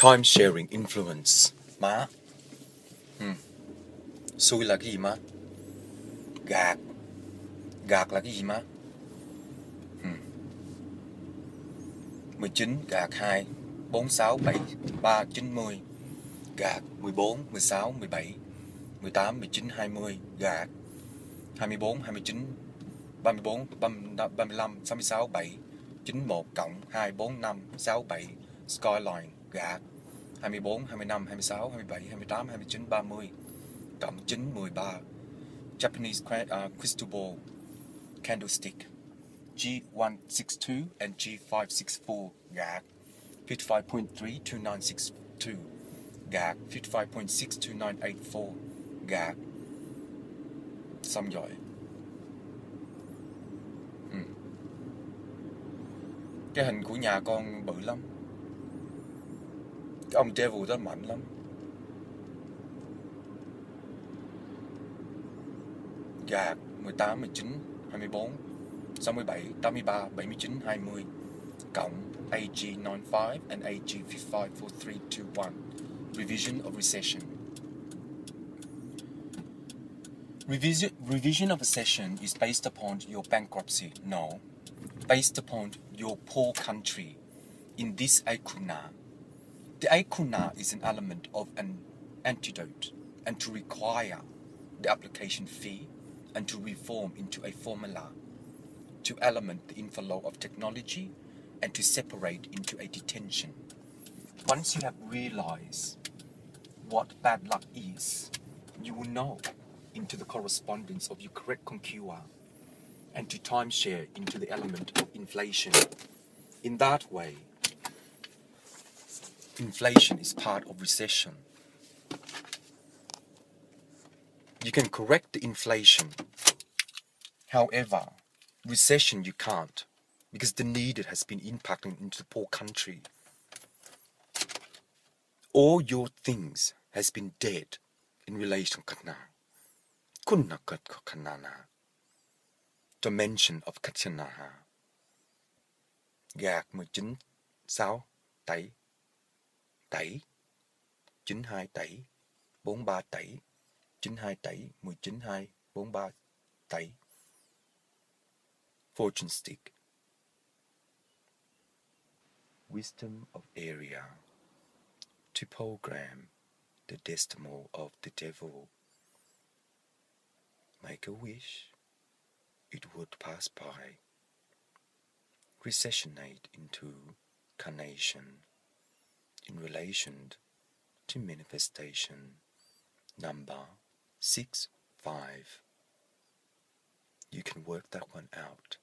Time sharing influence. Má ừ. Xui là cái gì má Gạt. Gạt là cái gì má ừ. 19 gạt 2 4, 6, 7, 3, 90 Gạt 14, 16, 17 18, 19, 20 Gạt 24, 29 34, 35, 36 7 91 cộng 2, 4, 5, 6, 7 Skyline. Gạt. 24, 25, 26, 27, 28, 29, 30 cộng 9, 13 Japanese uh, crystal ball candlestick G162 and G564 gạt. 55.32962 gạt. 55.62984 gạt. Xong rồi. Ừ. cái hình của nhà con bự lắm. Ông devil mạnh lắm gạt 18, 19, 24, 67, 83, 79, 20 cộng AG95 and AG554321 Revision of Recession Revision, revision of recession is based upon your bankruptcy. No. Based upon your poor country. In this Aikuna. The Aikuna is an element of an antidote and to require the application fee and to reform into a formula to element the inflow of technology and to separate into a detention. Once you have realized what bad luck is, you will know into the correspondence of your correct conqueror and to timeshare into the element of inflation. In that way, inflation is part of recession. You can correct the inflation. However, recession you can't because the needed has been impacting into the poor country. All your things has been dead in relation to now. Kunnakat kanana. Dimension of Kachanaha. Gạt 19 6 tẩy tẩy 92 tẩy 43 tẩy 92 tẩy 19 2 43 tẩy. Fortune stick. Wisdom of area. To program the decimal of the devil. Make a wish, it would pass by, recessionate into carnation in relation to manifestation number 6 5. You can work that one out.